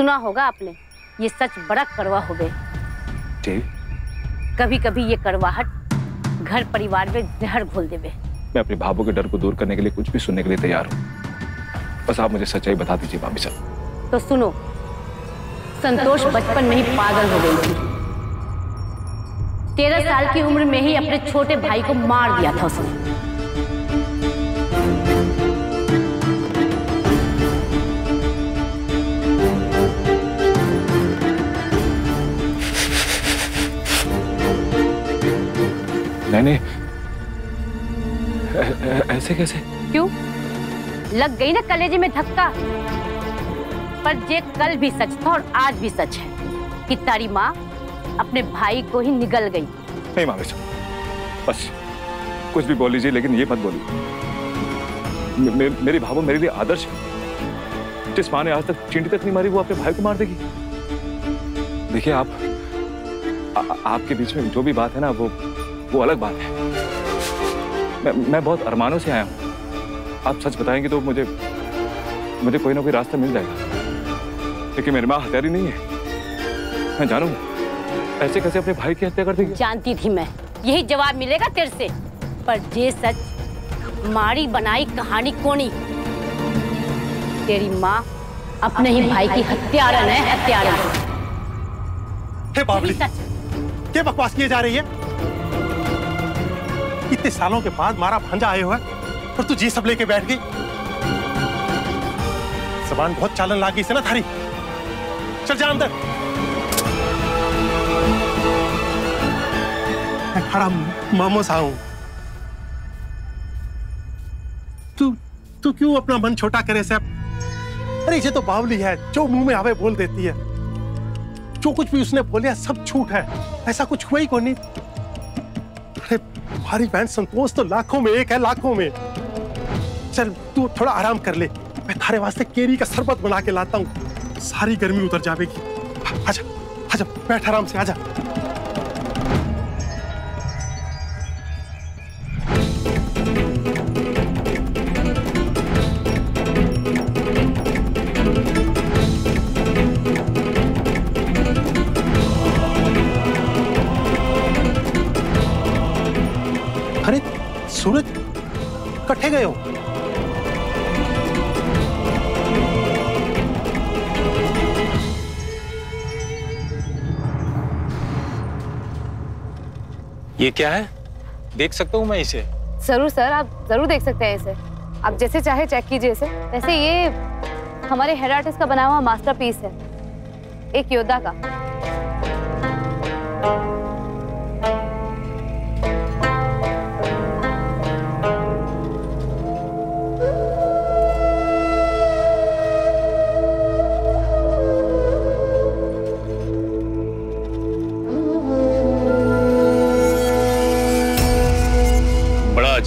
सुना होगा आपने ये सच बड़ा कड़वा हो गए। कभी कभी ये कड़वाहट घर परिवार में जहर घोल देवे। मैं अपने भावों के डर को दूर करने के लिए कुछ भी सुनने के लिए तैयार हूँ। बस आप मुझे सच्चाई बता दीजिए भाभी साहब। तो सुनो संतोष बचपन में ही पागल हो गई थी। तेरह साल की उम्र में ही अपने छोटे भाई को मार दिया था उसने। नहीं नहीं। ऐसे कैसे? क्यों? लग गई ना कलेजे में धक्का। पर ये कल भी सच था और आज भी सच है कि तारी माँ अपने भाई को ही निगल गई। नहीं साहब बस कुछ भी बोल लीजिए लेकिन ये मत बोलिए। मे- मेरी भावो मेरे लिए आदर्श है। जिस माँ ने आज तक चींटी तक नहीं मारी वो अपने भाई को मार देगी। देखिए आप आ, आपके बीच में जो भी बात है ना वो वो अलग बात है। मैं मैं बहुत अरमानों से आया हूँ। आप सच बताएँगे तो मुझे मुझे कोई ना कोई रास्ता मिल जाएगा। लेकिन मेरी माँ हत्यारी नहीं है। मैं जानूँगा। ऐसे कैसे अपने भाई की हत्या कर देगी? जानती थी मैं। यही जवाब मिलेगा तेरे से। पर ये सच मारी बनाई कहानी कोनी। तेरी माँ अपने ही भाई की हत्यारन है हत्यारन हे बाबली क्या बकवास किए जा रही है? इतने सालों के बाद मारा भांजा आए हुआ और तू जी सब लेके बैठ गई। जबान बहुत चालन लाग से ना थारी। चल जा अंदर। खड़ा मामो सा हूँ। तू तू क्यों अपना मन छोटा करे से? अरे ये तो बावली है, जो मुँह में आवे बोल देती है। जो कुछ भी उसने बोलिया सब झूठ है। ऐसा कुछ हुआ ही कौन नहीं? तुम्हारी बहन संतोष तो लाखों में एक है, लाखों में। चल, तू थोड़ा आराम कर ले। मैं थारे वास्ते केरी का शरबत बना के लाता हूँ। सारी गर्मी उतर जाएगी आजा आजा बैठ आराम से आजा अरे सूरज कट्ठे गए हो। ये क्या है? देख सकता हूँ मैं इसे। ज़रूर सर आप ज़रूर देख सकते हैं इसे। आप जैसे चाहे चेक कीजिए इसे। वैसे ये हमारे हेड आर्टिस्ट का बना हुआ मास्टरपीस है। एक योद्धा का।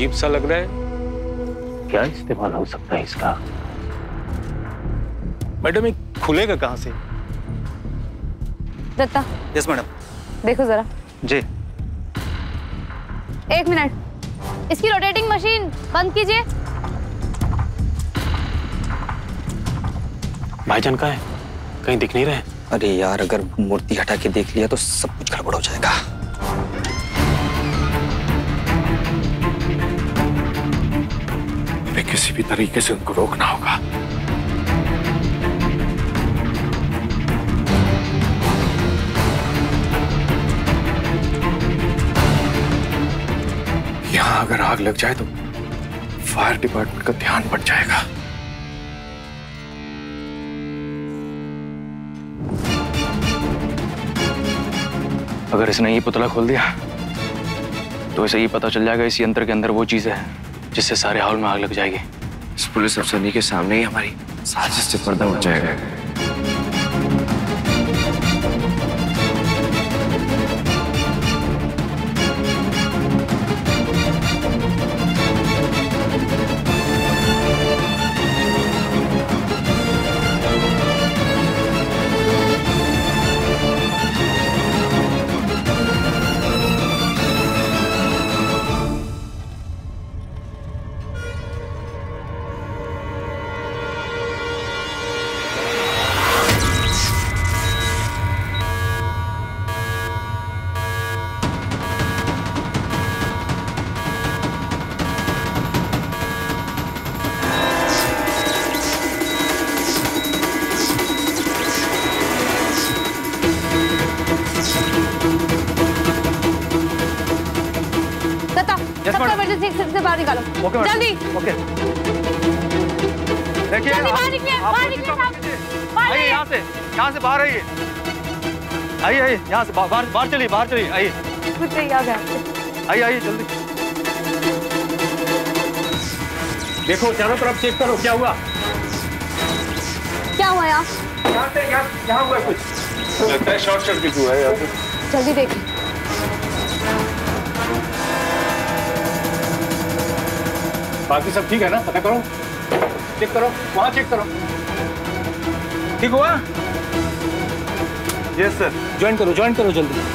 अजीब सा लग रहा है। क्या इस्तेमाल हो सकता है इसका? मैडम ये खुलेगा कहाँ से? दत्ता। यस मैडम देखो जरा। जी। एक मिनट। इसकी रोटेटिंग मशीन बंद कीजिए। भाईजान का है? कहीं दिख नहीं रहे अरे यार अगर मूर्ति हटा के देख लिया तो सब कुछ गड़बड़ हो जाएगा। किसी भी तरीके से उनको रोकना होगा। यहाँ अगर आग लग जाए तो फायर डिपार्टमेंट का ध्यान बढ़ जाएगा। अगर इसने ये पुतला खोल दिया तो इसे ये पता चल जाएगा इस यंत्र के अंदर वो चीज़ है जिससे सारे हाल में आग लग जाएगी। इस पुलिस अफसरनी के सामने ही हमारी साजिश से पर्दा उठ जाएगा। सबको इमरजेंसी एक्सिट से बाहर निकालो। ओके जल्दी। ओके देखिए जल्दी बाहर निकलिए, बाहर निकलिए, साहब। आइए आइए। यहाँ से यहाँ से बाहर आइए। आइए आइए यहाँ से बाहर बाहर चलिए बाहर चलिए आइए। कुछ नहीं आ गया आइए आइए जल्दी। देखो चारों तरफ़ चेक करो क्या हुआ? क्या हुआ यहाँ? यहाँ से यहाँ यहाँ हुआ कुछ? लगता है शॉर्ट सर्किट हुआ है यहाँ पे। जल्दी देखिए। बाकी सब ठीक है ना? पता करो। चेक करो। वहाँ चेक करो। ठीक हुआ? यस सर ज्वाइन करो ज्वाइन करो जल्दी।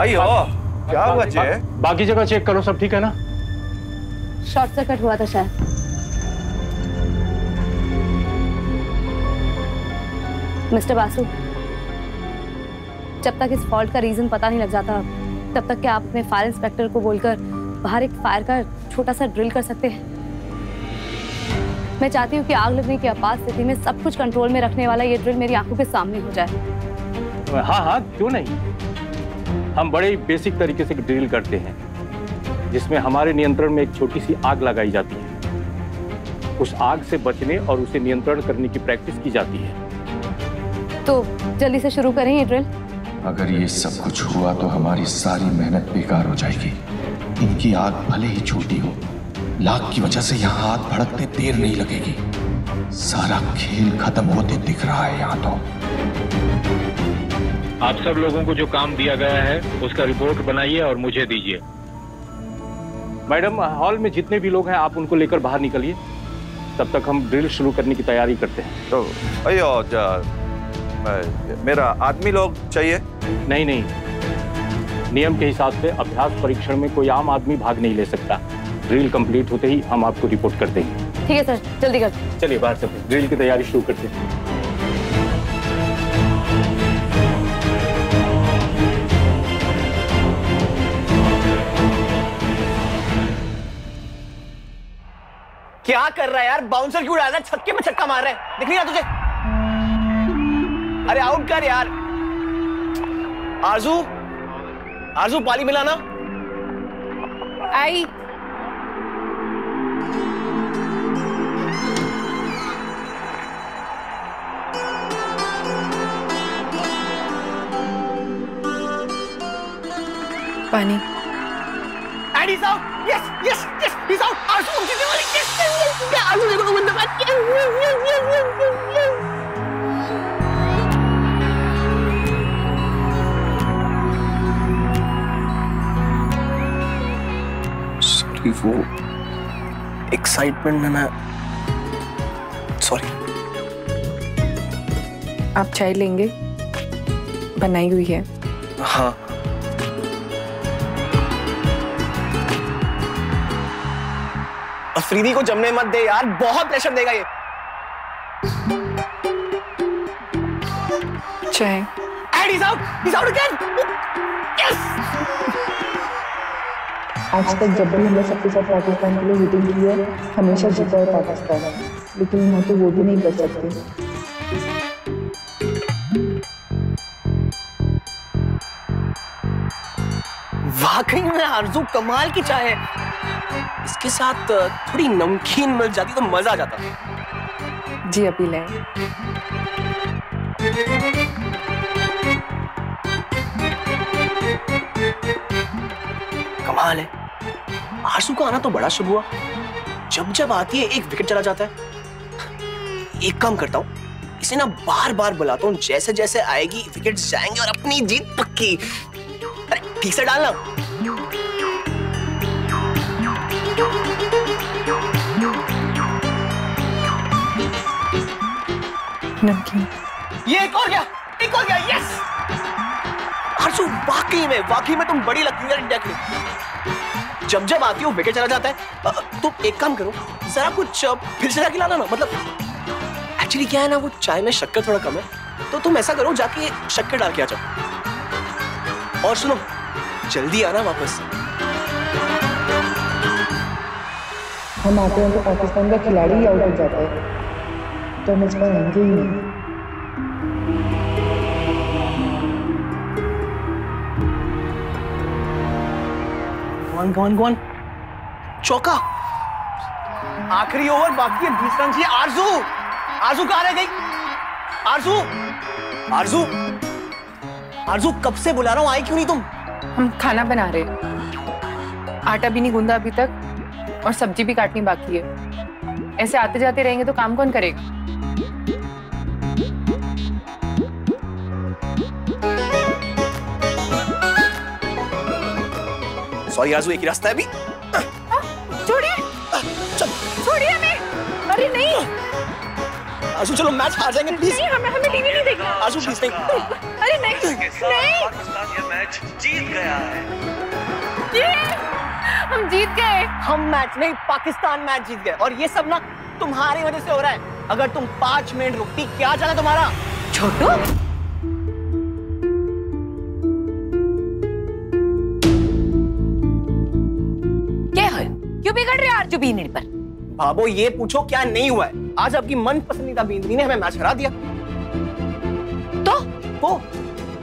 आइए आओ क्या हुआ जय? बाकी जगह चेक करो सब ठीक है ना? शॉर्ट सर्किट हुआ था शायद। मिस्टर बासु जब तक इस फॉल्ट का रीजन पता नहीं लग जाता तब तक क्या आप अपने फायर इंस्पेक्टर को बोलकर बाहर एक फायर का छोटा सा ड्रिल कर सकते हैं? मैं चाहती हूँ कि आग लगने की आपात स्थिति में सब कुछ कंट्रोल में रखने वाला ये ड्रिल मेरी आँखों के सामने हो जाए। हाँ हाँ क्यों नहीं? हम बड़े ही बेसिक तरीके से ड्रिल करते हैं जिसमें हमारे नियंत्रण में एक छोटी सी आग लगाई जाती है। उस आग से बचने और उसे नियंत्रण करने की प्रैक्टिस की जाती है। तो जल्दी से शुरू करें ये ड्रिल अगर ये सब कुछ हुआ तो हमारी सारी मेहनत बेकार हो जाएगी। इनकी आग भले ही छोटी हो लाख की वजह से यहाँ आग भड़कते देर नहीं लगेगी। सारा खेल खत्म होते दिख रहा है यहाँ तो। आप सब लोगों को जो काम दिया गया है उसका रिपोर्ट बनाइए और मुझे दीजिए। मैडम हॉल में जितने भी लोग हैं आप उनको लेकर बाहर निकलिए। तब तक हम ड्रिल शुरू करने की तैयारी करते हैं। तो अयो मेरा आदमी लोग चाहिए। नहीं नहीं। नियम के हिसाब से अभ्यास परीक्षण में कोई आम आदमी भाग नहीं ले सकता। ड्रिल कंप्लीट होते ही हम आपको रिपोर्ट कर देंगे ठीक है सर। जल्दी कर। चलिए बाहर चलते ड्रिल की तैयारी शुरू करते हैं। क्या कर रहा है यार? बाउंसर क्यों डाल रहा है? छक्के में छक्का मार रहा है। दिख नहीं रहा तुझे? अरे आउट कर यार। आरज़ू आरज़ू पाली मिलाना आई पानी and out yes yes yes is out Aarzoo हम जीतने वाले यस यस यस आरज़ू देखो बंदा बात yes yes yes yes yes sorry वो एक्साइटमेंट में मैं सॉरी आप चाय लेंगे? बनाई हुई है। हाँ। अफरीदी को जमने मत दे यार बहुत प्रेशर देगा ये। चाय। And is out is out again आज तक जब भी हमने सबके साथ पाकिस्तान के लिए मीटिंग की है हमेशा जीता है पाकिस्तान। लेकिन यहाँ तो वो भी नहीं कर सकते। वाकई में आरज़ू कमाल की चाय है। इसके साथ थोड़ी नमकीन मिल जाती तो मज़ा आ जाता। जी अभी लें कमाल है। आरज़ू का आना तो बड़ा शुभ हुआ। जब जब आती है एक विकेट चला जाता है। एक काम करता हूँ इसे ना बार बार बुलाता हूँ जैसे जैसे आएगी विकेट जाएँगे और अपनी जीत पक्की। अरे ठीक से डालना। नमकीन। ये एक और गया एक और गया यस हर्षु वाकई में वाकई में तुम बड़ी लगती हो इंडिया के लिए। जब जब आती हो विकेट चला जाता है। तुम एक काम करो, जरा कुछ फिर से जाके लाना ना मतलब एक्चुअली क्या है ना, वो चाय में शक्कर थोड़ा कम है तो तुम ऐसा करो, जाके शक्कर डाल के आ जाओ। और सुनो, जल्दी आना वापस। हम आते हैं तो पाकिस्तान का खिलाड़ी ही आउट हो जाता है। तो हम इस बार आएँगे ही नहीं। कमान कमान कमान चौका। आखिरी ओवर, बाकी है बीस रन चाहिए आरज़ू। आरज़ू कहाँ रह गई? आरज़ू। आरज़ू। आरज़ू, कब से बुला रहा हूँ? आई क्यों नहीं तुम? हम खाना बना रहे आटा भी नहीं गूंदा अभी तक और सब्ज़ी भी काटनी बाकी है। ऐसे आते जाते रहेंगे तो काम कौन करेगा? सॉरी आरज़ू एक ही रास्ता है अभी छोड़िए। छोड़िए हमें। अरे नहीं। आरज़ू चलो मैच हार जाएँगे प्लीज़ नहीं हमें हमें टीवी नहीं देखना। आरज़ू प्लीज़ नहीं। अरे नहीं नहीं। पाकिस्तान ये मैच जीत गया है। ये हम जीत गए। हम मैच नहीं पाकिस्तान मैच जीत गए। और ये सब ना तुम्हारी वजह से हो रहा है। अगर तुम पाँच मिनट रुकती क्या जाना तुम्हारा? छोटू क्यों बिगड़ रहे हो आरज़ू बीनने पर। बाबो ये पूछो क्या नहीं हुआ है? आज आपकी मन पसंदीदा बींदनी ने हमें मैच हरा दिया। तो? वो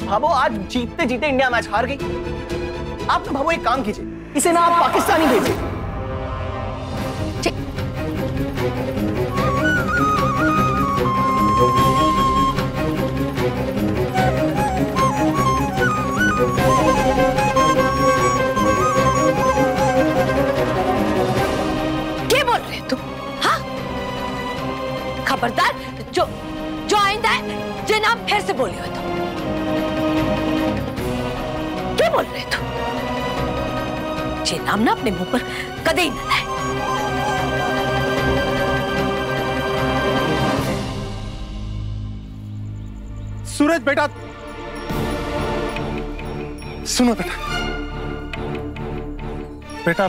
भाबो आज जीतते जीते इंडिया मैच हार गई। आप तो भाबो एक काम कीजिए इसे ना आप पाकिस्तानी भेजिए। जे नाम ना अपने मुँह पर कदे ही लाए। सूरज बेटा। सुनो बेटा। बेटा,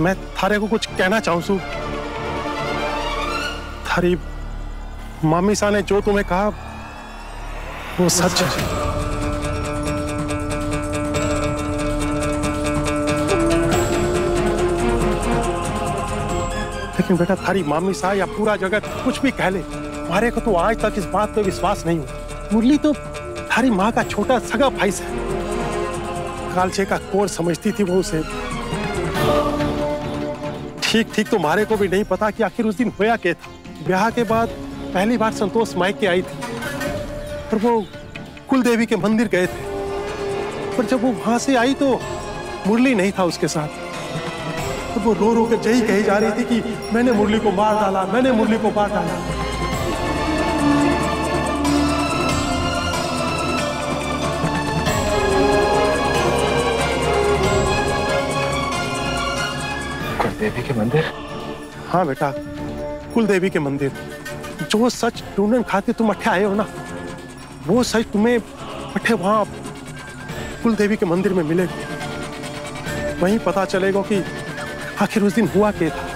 मैं थारे को कुछ कहना चाहूँ सू। थारी मामी सा ने जो तुम्हें कहा, वो सच है। लेकिन बेटा थारी मामी सा या पूरा जगत कुछ भी कह ले हमारे को तो आज तक इस बात पे विश्वास नहीं हुआ। मुरली तो थारी माँ का छोटा सगा भाई से कालचे का कोर समझती थी वो उसे। ठीक ठीक तो मारे को भी नहीं पता कि आखिर उस दिन होया क्या था। ब्याह के बाद पहली बार संतोष माइक के आई थी। पर वो कुल देवी के मंदिर गए थे। पर जब वो वहाँ से आई तो मुरली नहीं था उसके साथ। तो वो रो रो कर यही कही जा रही थी कि मैंने मुरली को मार डाला मैंने मुरली को मार डाला। देवी के मंदिर? हाँ बेटा कुल देवी के मंदिर। जो सच ढूंढन खाते तुम अठे आए हो ना वो सच तुम्हें अठे वहाँ कुल देवी के मंदिर में मिलेगा। वहीं पता चलेगा कि आखिर उस दिन हुआ क्या था?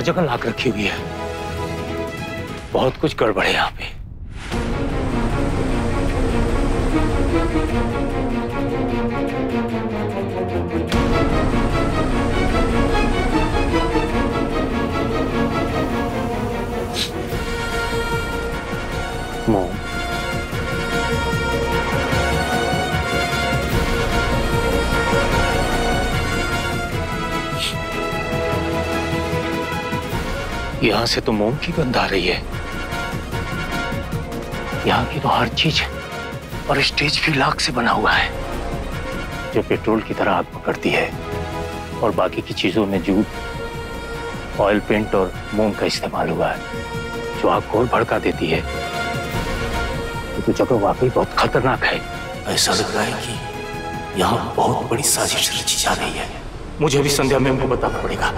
हर जगह लाख रखी हुई है। बहुत कुछ गड़बड़े यहाँ पे। मोम। यहाँ से तो मोम की गंध आ रही है। यहाँ की तो हर चीज़ और स्टेज भी लाख से बना हुआ है। जो पेट्रोल की तरह आग पकड़ती है और बाकी की चीज़ों में जूट ऑयल पेंट और मोम का इस्तेमाल हुआ है जो आग को और भड़का देती है। तो जगह वाकई बहुत खतरनाक है। ऐसा लग रहा है कि यहाँ बहुत बड़ी साजिश रची जा रही है। मुझे भी संध्या में को बताना पड़ेगा।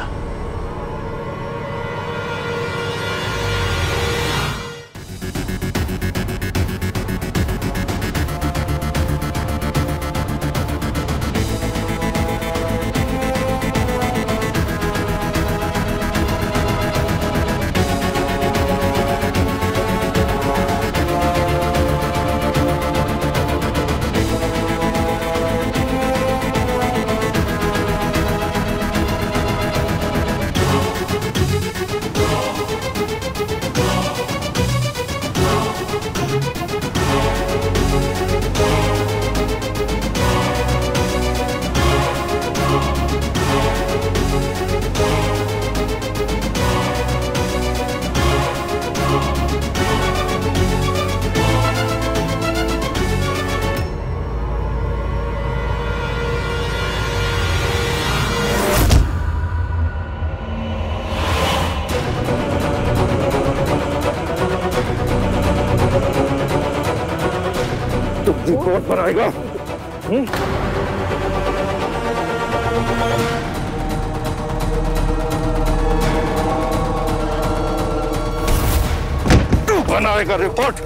बनाएगा रिपोर्ट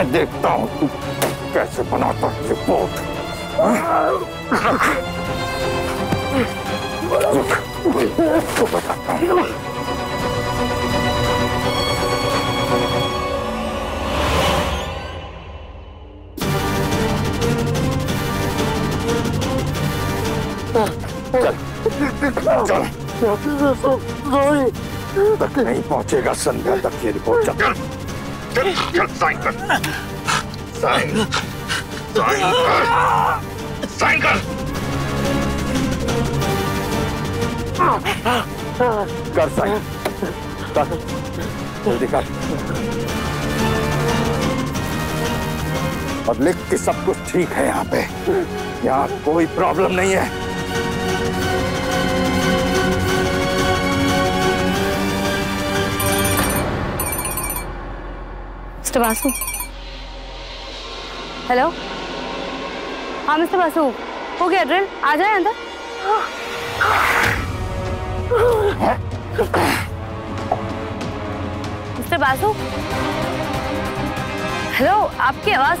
मैं देखता हूँ तू कैसे बनाता है रिपोर्ट रुक, रुक, तो बताता हूँ तक नहीं पहुंचेगा संध्या तक ये रिपोर्ट चल चल कर साइन साइन कर और लिख के सब कुछ ठीक है यहाँ पे। यहाँ कोई प्रॉब्लम नहीं है। मिस्टर बासु। हेलो? हाँ मिस्टर बासु। हो गया, ड्रिल? आ जाए अंदर? मिस्टर बासु? हेलो, आपकी आवाज़